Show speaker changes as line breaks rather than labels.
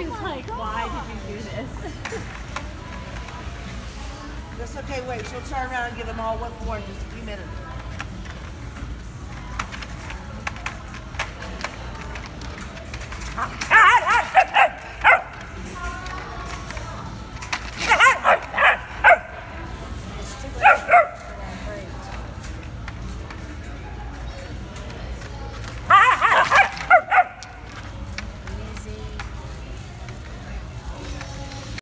She's like, why did you do this?
That's okay, wait, she'll turn around and give them all one more in just a few minutes.